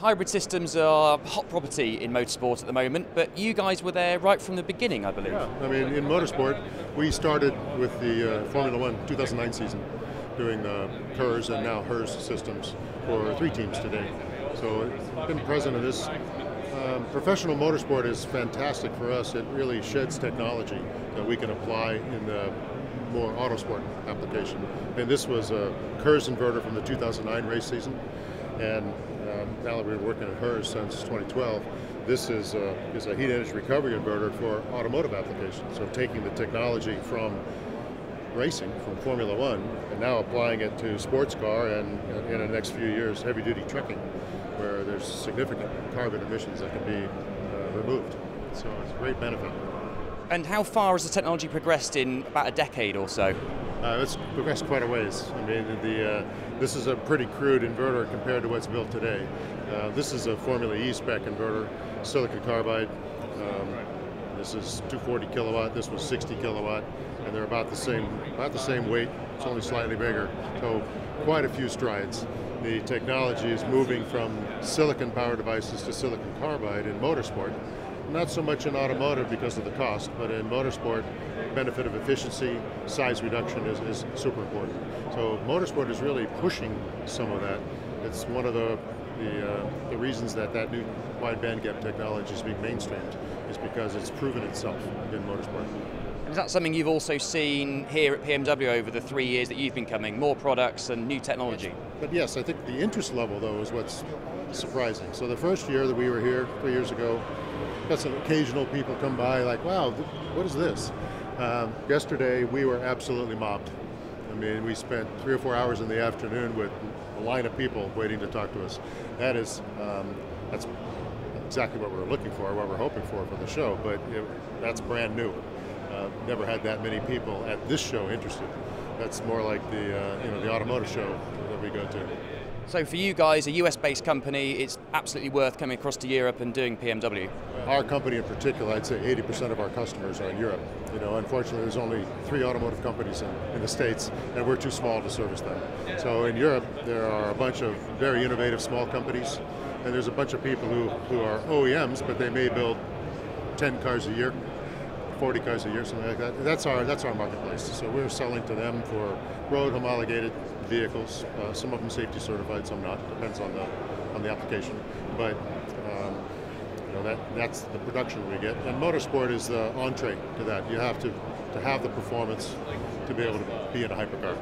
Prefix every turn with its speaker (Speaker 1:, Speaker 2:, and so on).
Speaker 1: Hybrid systems are hot property in motorsport at the moment, but you guys were there right from the beginning, I believe.
Speaker 2: Yeah, I mean, in motorsport, we started with the uh, Formula One 2009 season, doing the KERS and now HERS systems for three teams today. So, been present in this. Um, professional motorsport is fantastic for us. It really sheds technology that we can apply in the more autosport application. And this was a KERS inverter from the 2009 race season. And um, now that we've been working at HERS since 2012, this is a, is a heat energy recovery inverter for automotive applications. So taking the technology from racing, from Formula One, and now applying it to sports car and in the next few years, heavy duty trucking, where there's significant carbon emissions that can be uh, removed. So it's a great benefit.
Speaker 1: And how far has the technology progressed in about a decade or so?
Speaker 2: Uh, it's progressed quite a ways. I mean, the, uh, this is a pretty crude inverter compared to what's built today. Uh, this is a Formula E spec inverter, silicon carbide. Um, this is 240 kilowatt. This was 60 kilowatt, and they're about the same, about the same weight. It's only slightly bigger. So, quite a few strides. The technology is moving from silicon power devices to silicon carbide in motorsport not so much in automotive because of the cost, but in motorsport, benefit of efficiency, size reduction is, is super important. So motorsport is really pushing some of that. It's one of the the, uh, the reasons that that new wide bandgap technology is being mainstreamed is because it's proven itself in motorsport.
Speaker 1: Is that something you've also seen here at PMW over the three years that you've been coming? More products and new technology?
Speaker 2: But yes, I think the interest level, though, is what's surprising. So the first year that we were here, three years ago, got some occasional people come by like, wow, what is this? Um, yesterday, we were absolutely mobbed. I mean, we spent three or four hours in the afternoon with a line of people waiting to talk to us. That is, um, that's exactly what we are looking for, what we're hoping for for the show, but it, that's brand new. Uh, never had that many people at this show interested. That's more like the, uh, you know, the automotive show that we go to.
Speaker 1: So for you guys, a US-based company, it's absolutely worth coming across to Europe and doing PMW.
Speaker 2: Our company in particular, I'd say 80% of our customers are in Europe. You know, unfortunately, there's only three automotive companies in, in the States, and we're too small to service them. So in Europe, there are a bunch of very innovative small companies, and there's a bunch of people who, who are OEMs, but they may build 10 cars a year, 40 cars a year, something like that. That's our that's our marketplace. So we're selling to them for road homologated vehicles. Uh, some of them safety certified, some not. Depends on the on the application. But um, you know that that's the production we get. And motorsport is the entree to that. You have to to have the performance to be able to be in a hypercar.